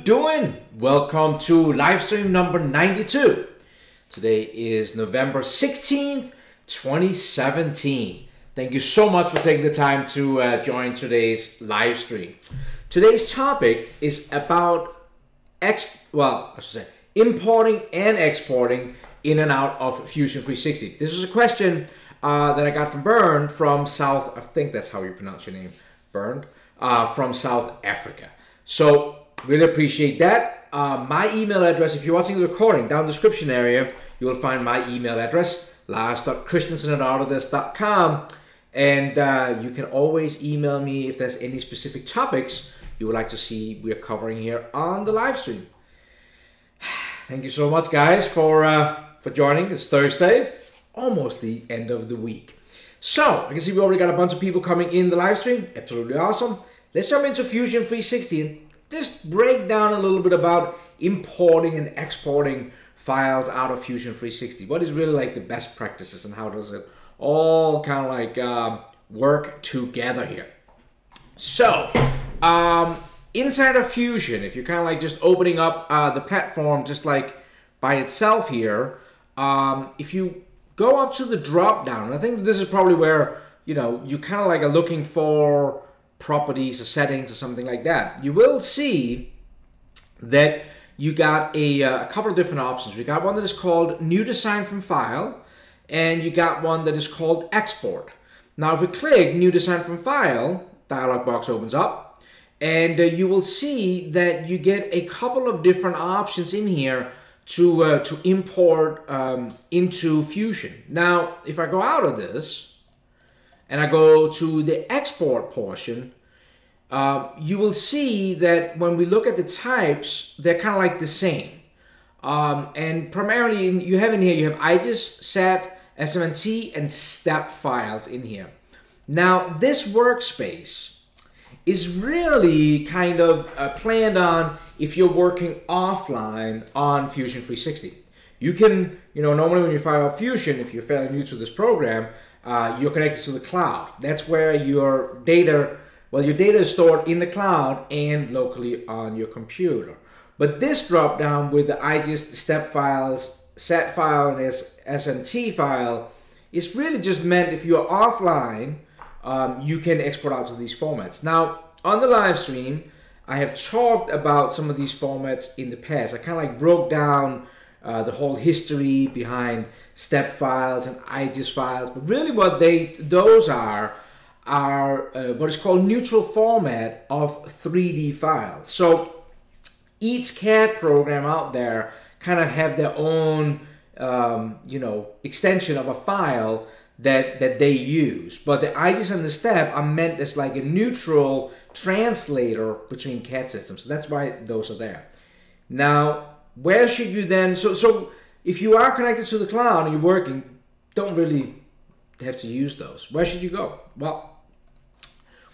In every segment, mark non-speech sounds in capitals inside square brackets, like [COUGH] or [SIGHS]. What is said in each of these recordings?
doing? Welcome to live stream number 92. Today is November 16th, 2017. Thank you so much for taking the time to uh, join today's live stream. Today's topic is about ex well, I should say importing and exporting in and out of Fusion 360. This is a question uh, that I got from Bernd from South, I think that's how you pronounce your name, Bernd, uh, from South Africa. So Really appreciate that. Uh, my email address, if you're watching the recording, down the description area, you will find my email address, lars.christensen at autodesk.com. And uh, you can always email me if there's any specific topics you would like to see we're covering here on the live stream. [SIGHS] Thank you so much, guys, for uh, for joining. It's Thursday, almost the end of the week. So I can see we already got a bunch of people coming in the live stream. Absolutely awesome. Let's jump into Fusion 360 and just break down a little bit about importing and exporting files out of Fusion 360. What is really like the best practices and how does it all kind of like um, work together here? So, um, inside of Fusion, if you're kind of like just opening up uh, the platform just like by itself here, um, if you go up to the drop down, I think this is probably where you know you kind of like are looking for properties or settings or something like that, you will see that you got a, uh, a couple of different options. We got one that is called New Design from File, and you got one that is called Export. Now, if we click New Design from File, dialog box opens up, and uh, you will see that you get a couple of different options in here to uh, to import um, into Fusion. Now, if I go out of this, and I go to the export portion, uh, you will see that when we look at the types, they're kind of like the same. Um, and primarily, you have in here, you have IGES, SAT, SMT, and STEP files in here. Now, this workspace is really kind of uh, planned on if you're working offline on Fusion 360. You can, you know, normally when you fire up Fusion, if you're fairly new to this program, uh, you're connected to the cloud. That's where your data, well, your data is stored in the cloud and locally on your computer. But this drop down with the IGES step files, SAT file, and SMT file is really just meant if you're offline, um, you can export out to these formats. Now, on the live stream, I have talked about some of these formats in the past. I kind of like broke down uh, the whole history behind step files and IGES files. But really, what they those are are uh, what is called neutral format of 3D files. So each CAD program out there kind of have their own um, you know extension of a file that that they use. But the IGES and the step are meant as like a neutral translator between CAD systems. So that's why those are there. Now where should you then so so if you are connected to the cloud and you're working don't really have to use those. Where should you go? Well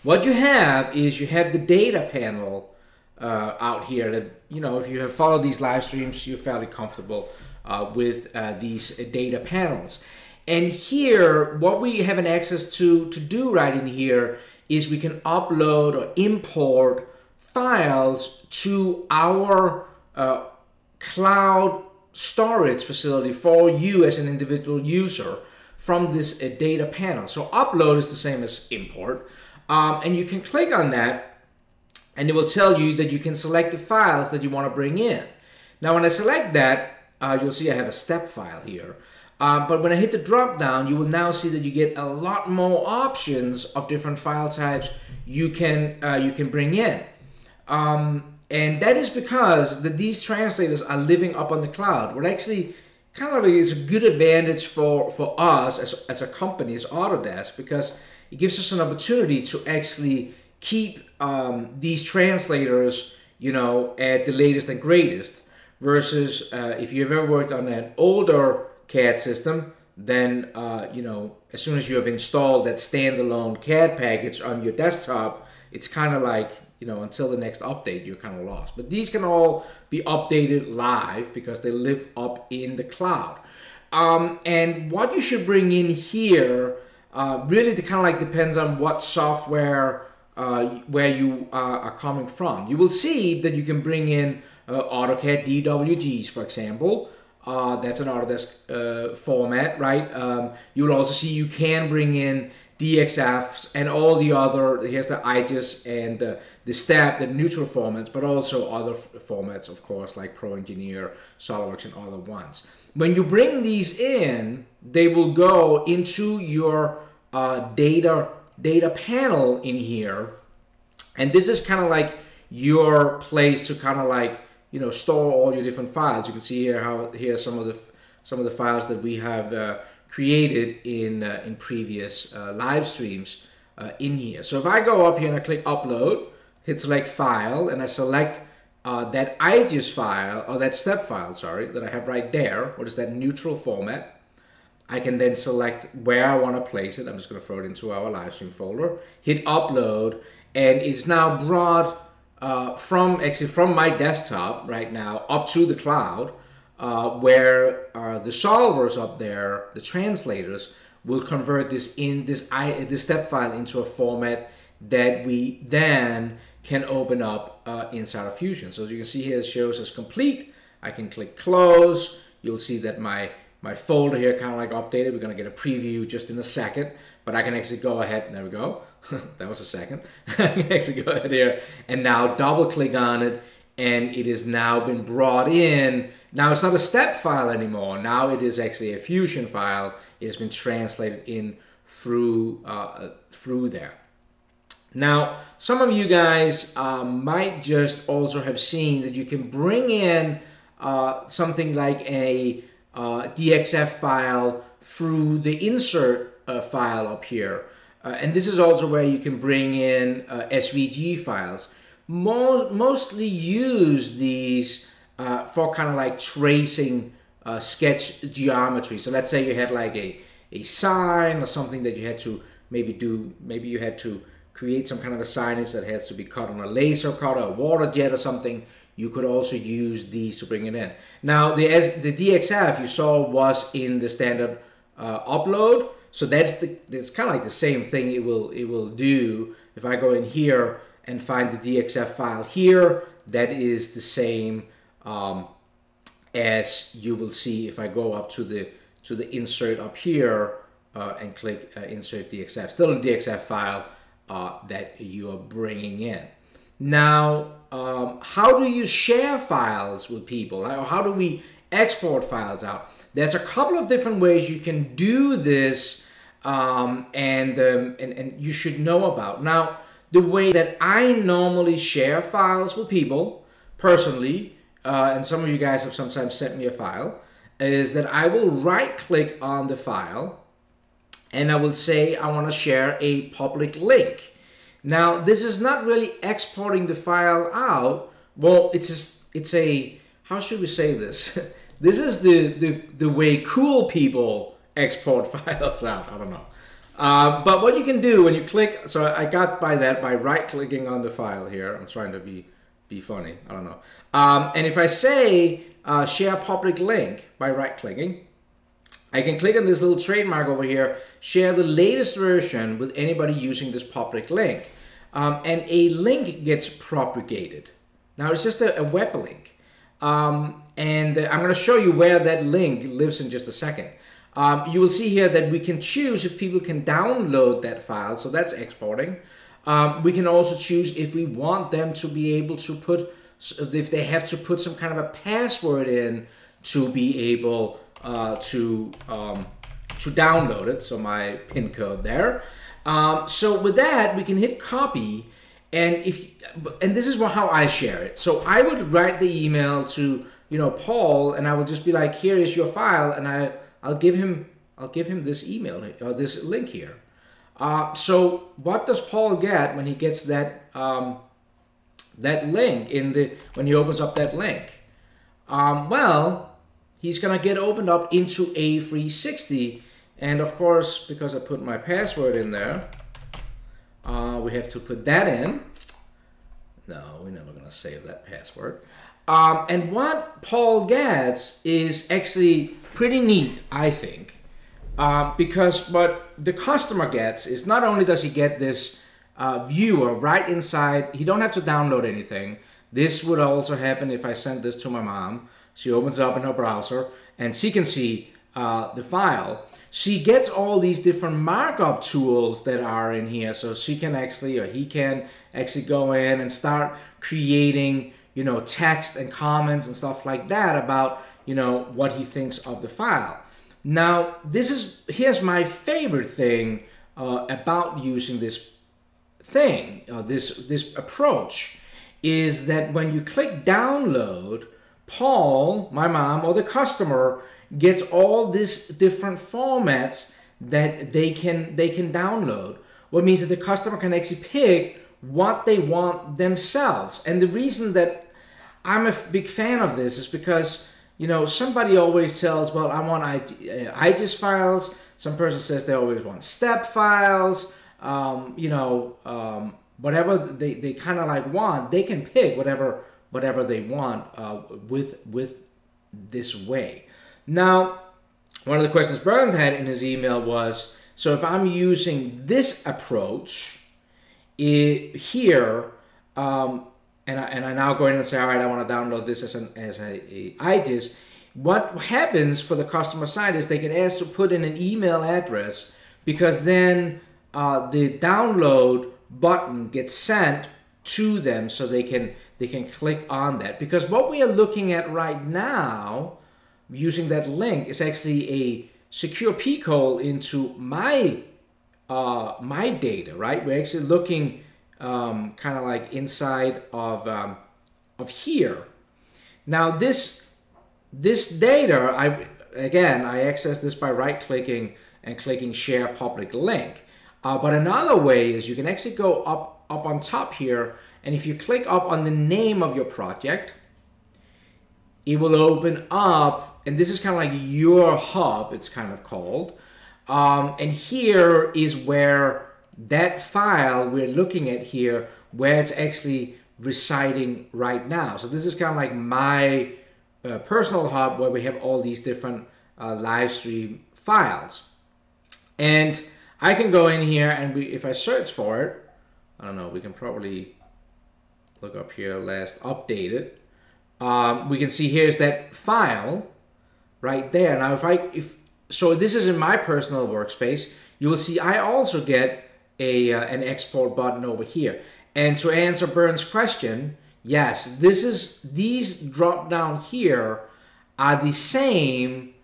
what you have is you have the data panel uh, out here that you know if you have followed these live streams you're fairly comfortable uh, with uh, these data panels. And here what we have an access to to do right in here is we can upload or import files to our uh, cloud storage facility for you as an individual user from this uh, data panel. So upload is the same as import. Um, and you can click on that and it will tell you that you can select the files that you want to bring in. Now when I select that, uh, you'll see I have a step file here. Um, but when I hit the drop down, you will now see that you get a lot more options of different file types you can uh, you can bring in. Um, and that is because the, these translators are living up on the cloud. What actually kind of is a good advantage for, for us as, as a company, as Autodesk, because it gives us an opportunity to actually keep um, these translators, you know, at the latest and greatest. Versus uh, if you've ever worked on an older CAD system, then uh, you know as soon as you have installed that standalone CAD package on your desktop, it's kind of like you know, until the next update, you're kind of lost. But these can all be updated live because they live up in the cloud. Um, and what you should bring in here uh, really kind of like depends on what software uh, where you are, are, coming from. You will see that you can bring in uh, AutoCAD DWGs, for example. Uh, that's an Autodesk uh, format, right? Um, you'll also see you can bring in DXFs and all the other, here's the IGES and uh, the STEP, the neutral formats, but also other formats, of course, like Pro Engineer, SOLIDWORKS, and other ones. When you bring these in, they will go into your uh, data data panel in here, and this is kind of like your place to kind of like you know store all your different files. You can see here how here some of the some of the files that we have uh, created in uh, in previous uh, live streams uh, in here. So if I go up here and I click upload, hit select file, and I select uh, that IGES file or that step file, sorry, that I have right there. What is that neutral format? I can then select where I want to place it. I'm just going to throw it into our live stream folder. Hit upload, and it's now brought uh, from actually from my desktop right now up to the cloud, uh, where uh, the solvers up there, the translators, will convert this in this I this step file into a format that we then can open up uh, inside of Fusion. So as you can see here, it shows as complete. I can click close. You'll see that my my folder here kind of like updated. We're going to get a preview just in a second, but I can actually go ahead. There we go. [LAUGHS] that was a second. [LAUGHS] I can actually go ahead here and now double click on it and it has now been brought in. Now it's not a step file anymore. Now it is actually a Fusion file. It has been translated in through uh, through there. Now, some of you guys uh, might just also have seen that you can bring in uh, something like a uh, DXF file through the insert uh, file up here. Uh, and this is also where you can bring in uh, SVG files. Mo mostly use these uh, for kind of like tracing uh, sketch geometry. So let's say you had like a, a sign or something that you had to maybe do, maybe you had to create some kind of a signage that has to be cut on a laser cutter, a water jet or something you could also use these to bring it in. Now, the, as the DXF you saw was in the standard uh, upload, so that's the it's kind of like the same thing it will it will do. If I go in here and find the DXF file here, that is the same um, as you will see if I go up to the to the insert up here uh, and click uh, insert DXF. Still a DXF file uh, that you are bringing in. Now, um, how do you share files with people? How do we export files out? There's a couple of different ways you can do this um, and, um, and, and you should know about. Now, the way that I normally share files with people personally, uh, and some of you guys have sometimes sent me a file, is that I will right click on the file and I will say I want to share a public link. Now, this is not really exporting the file out. Well, it's just, it's a, how should we say this? [LAUGHS] this is the, the, the way cool people export [LAUGHS] files out. I don't know. Uh, but what you can do when you click, so I got by that by right clicking on the file here. I'm trying to be, be funny. I don't know. Um, and if I say uh, share public link by right clicking, I can click on this little trademark over here, share the latest version with anybody using this public link. Um, and a link gets propagated. Now it's just a, a web link. Um, and I'm going to show you where that link lives in just a second. Um, you will see here that we can choose if people can download that file, so that's exporting. Um, we can also choose if we want them to be able to put, if they have to put some kind of a password in to be able uh, to um, to download it. So my pin code there. Um, so with that, we can hit copy, and if and this is how I share it. So I would write the email to you know Paul, and I will just be like, here is your file, and I I'll give him I'll give him this email or this link here. Uh, so what does Paul get when he gets that um, that link in the when he opens up that link? Um, well, he's gonna get opened up into A360 and of course because I put my password in there uh, we have to put that in no we're never gonna save that password um, and what Paul gets is actually pretty neat I think um, because what the customer gets is not only does he get this uh, viewer right inside. He don't have to download anything. This would also happen if I sent this to my mom. She opens up in her browser and she can see uh, the file. She gets all these different markup tools that are in here. So she can actually, or he can actually go in and start creating, you know, text and comments and stuff like that about, you know, what he thinks of the file. Now, this is, here's my favorite thing uh, about using this thing, uh, this, this approach, is that when you click download, Paul, my mom, or the customer gets all these different formats that they can they can download. What means that the customer can actually pick what they want themselves. And the reason that I'm a big fan of this is because you know somebody always tells, well, I want IGES uh, files. Some person says they always want step files. Um, you know, um, whatever they, they kind of like want, they can pick whatever whatever they want uh, with with this way. Now, one of the questions Bernd had in his email was, so if I'm using this approach it, here, um, and, I, and I now go in and say, all right, I want to download this as an as a, a what happens for the customer side is they get asked to put in an email address because then uh, the download button gets sent to them so they can they can click on that because what we are looking at right now using that link is actually a secure hole into my uh, my data, right? We're actually looking um, kind of like inside of um, of here. Now this this data, I again I access this by right clicking and clicking share public link. Uh, but another way is you can actually go up up on top here, and if you click up on the name of your project, it will open up, and this is kind of like your hub, it's kind of called. Um, and here is where that file we're looking at here, where it's actually residing right now. So this is kind of like my uh, personal hub where we have all these different uh, live stream files. And I can go in here and we, if I search for it, I don't know, we can probably look up here last updated um, we can see here's that file right there. Now, if I, if so this is in my personal workspace, you will see I also get a, uh, an export button over here. And to answer Bernd's question, yes, this is, these drop down here are the same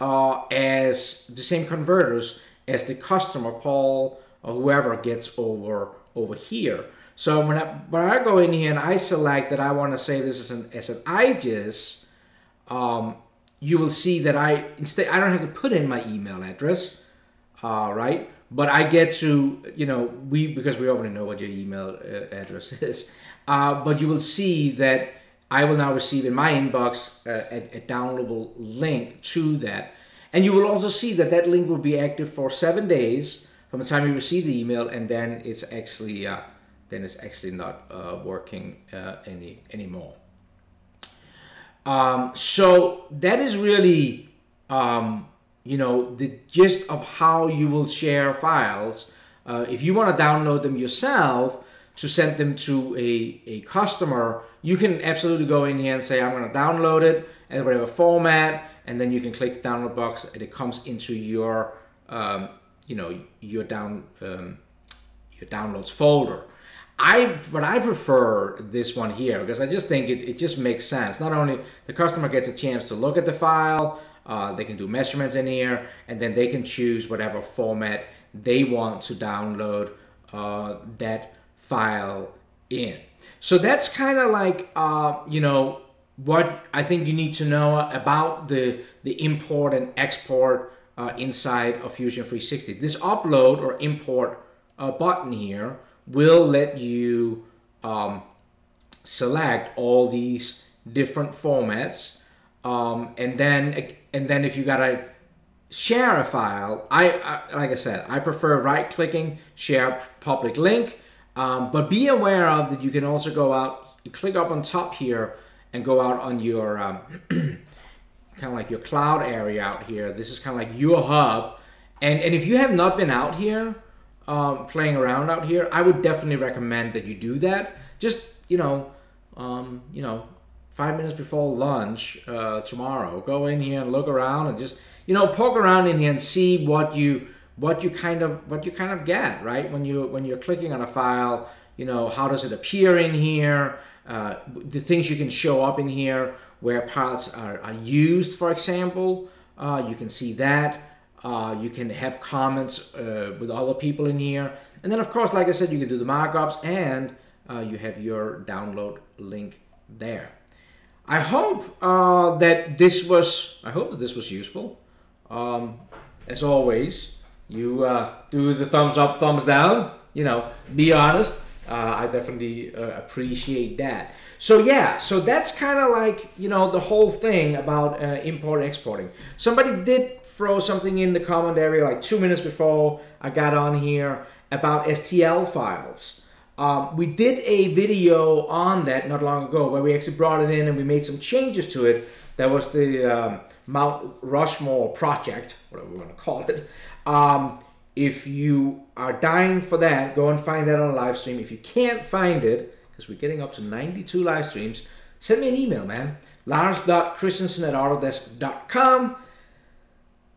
uh, as the same converters as the customer, Paul, or whoever gets over over here. So when I, when I go in here and I select that I want to say this is an, as an IGES, um, you will see that I, instead, I don't have to put in my email address, uh, right? But I get to, you know, we, because we already know what your email uh, address [LAUGHS] is, uh, but you will see that I will now receive in my inbox uh, a, a downloadable link to that. And you will also see that that link will be active for seven days from the time you receive the email, and then it's actually uh, then it's actually not uh, working uh, any anymore. Um, so that is really, um, you know, the gist of how you will share files. Uh, if you want to download them yourself to send them to a, a customer, you can absolutely go in here and say, I'm going to download it in whatever format, and then you can click the download box and it comes into your, um, you know, your down, um, your downloads folder. I but I prefer this one here because I just think it, it just makes sense. Not only the customer gets a chance to look at the file, uh, they can do measurements in here, and then they can choose whatever format they want to download uh, that file in. So that's kind of like uh, you know what I think you need to know about the the import and export uh, inside of Fusion 360. This upload or import uh, button here will let you um, select all these different formats um, and then and then if you gotta share a file I, I like I said I prefer right clicking share public link um, but be aware of that you can also go out click up on top here and go out on your um, [CLEARS THROAT] kind of like your cloud area out here this is kind of like your hub and and if you have not been out here um, playing around out here, I would definitely recommend that you do that. Just you know, um, you know, five minutes before lunch uh, tomorrow, go in here and look around and just you know poke around in here and see what you what you kind of what you kind of get right when you when you're clicking on a file. You know, how does it appear in here? Uh, the things you can show up in here where parts are, are used, for example, uh, you can see that. Uh, you can have comments uh, with other people in here. And then, of course, like I said, you can do the markups and uh, you have your download link there. I hope uh, that this was, I hope that this was useful. Um, as always, you uh, do the thumbs up, thumbs down, you know, be honest. Uh, I definitely appreciate that. So yeah, so that's kind of like, you know, the whole thing about uh, import exporting. Somebody did throw something in the comment area like two minutes before I got on here about STL files. Um, we did a video on that not long ago where we actually brought it in and we made some changes to it. That was the um, Mount Rushmore project, whatever we want to call it. Um, if you are dying for that, go and find that on a live stream. If you can't find it, because we're getting up to 92 live streams, send me an email, man. Lars.christensen at autodesk.com.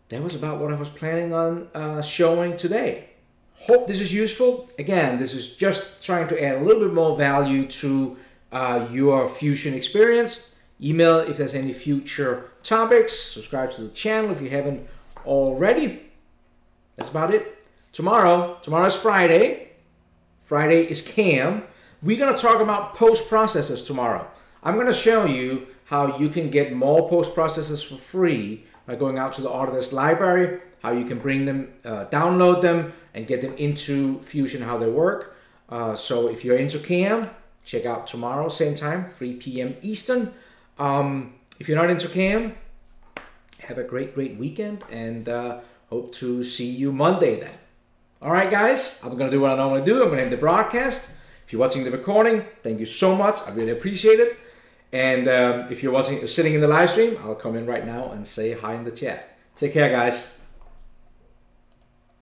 That was about what I was planning on uh, showing today. Hope this is useful. Again, this is just trying to add a little bit more value to uh, your Fusion experience. Email if there's any future topics. Subscribe to the channel if you haven't already. That's about it. Tomorrow, tomorrow's Friday. Friday is CAM. We're going to talk about post processors tomorrow. I'm going to show you how you can get more post processors for free by going out to the Autodesk library, how you can bring them, uh, download them, and get them into Fusion, how they work. Uh, so if you're into CAM, check out tomorrow, same time, 3 p.m. Eastern. Um, if you're not into CAM, have a great, great weekend and uh, hope to see you Monday then. All right, guys, I'm going to do what I normally do. I'm going to end the broadcast. If you're watching the recording, thank you so much. I really appreciate it. And um, if you're watching, sitting in the live stream, I'll come in right now and say hi in the chat. Take care, guys.